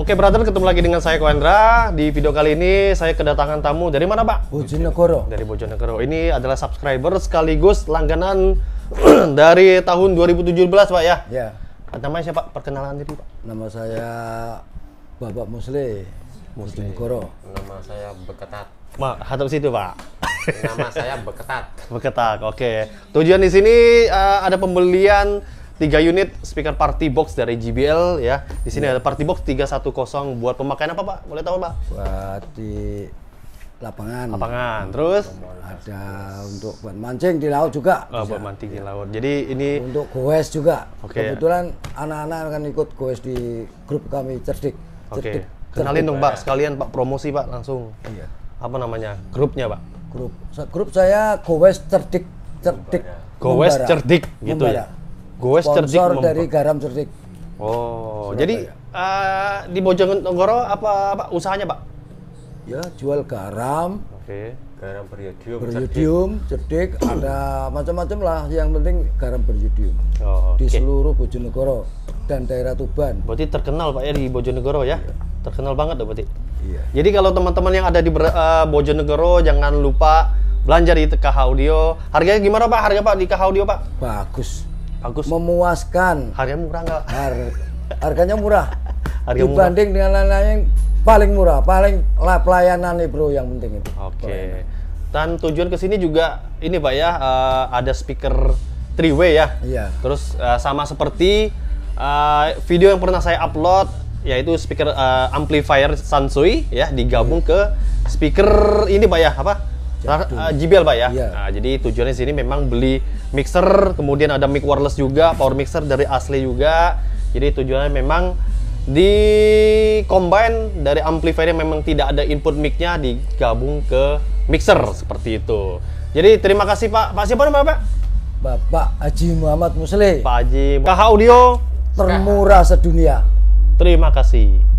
Oke brother, ketemu lagi dengan saya Koendra. Di video kali ini saya kedatangan tamu dari mana Pak? Bojonegoro. Dari Bojonegoro. Ini adalah subscriber sekaligus langganan dari tahun 2017 Pak ya? Ya, Namanya siapa? Perkenalan diri Pak. nama saya Bapak Musli. Bojonegoro. Nama saya Beketat. Ma, hadap situ Pak. Nama saya Beketat. Beketak, oke. Tujuan di sini eh, ada pembelian 3 unit speaker party box dari JBL ya. Di sini ada party box 310 buat pemakaian apa Pak? Boleh tahu Pak? Buat di lapangan. Lapangan. Terus Ada untuk buat mancing di laut juga. oh, buat mancing di laut. Jadi ini Untuk goes juga. Oke. Kebetulan anak-anak akan ikut goes di grup kami cerdik. oke. Cerdik. Kenalin dong Pak, sekalian Pak promosi Pak langsung. Iya. Apa namanya? Grupnya Pak. Grup grup saya goes cerdik cerdik. Goes cerdik gitu Membara. ya. Goes cerdik Sponsor dari garam cerdik. Oh, jadi eh, di Bojonegoro apa Pak usahanya Pak? Ya, jual garam, Oke. Garam beriodium. beriodium, cerdik, ada macam-macam lah. Yang penting garam beriodium Oh, di oke. seluruh Bojonegoro dan daerah Tuban. Berarti terkenal Pak ya di Bojonegoro ya? Terkenal banget dong berarti. Iya. Jadi kalau teman-teman yang ada di eh, Bojonegoro jangan lupa belanja di KH Audio. Harganya gimana Pak? Harga Pak di KH Audio Pak? Bagus, Bagus. memuaskan. Harganya murah nggak? Har- harganya murah. Harga murah. Dibanding dengan lain-lain paling murah, paling la- pelayanan nih bro yang penting itu. Oke. Dan tujuan ke sini juga ini Pak ya eh, ada speaker three way ya. Iya. Terus eh, sama seperti eh, video yang pernah saya upload yaitu speaker eh, amplifier Sansui ya digabung ke speaker ini Pak ya apa? Eh, JBL Pak ya. Iya. Nah, jadi tujuannya sini memang beli mixer, kemudian ada mic wireless juga, power mixer dari asli juga. Jadi tujuannya memang di combine dari amplifier yang memang tidak ada input mic-nya digabung ke mixer seperti itu. Jadi terima kasih Pak. Pak siapa namanya Pak? Bapak Haji Muhammad Musli, Pak Haji. KH Audio. termurah sedunia. Terima kasih.